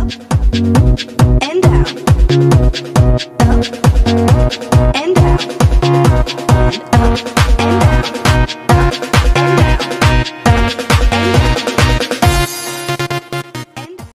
and down, up and down, up and down.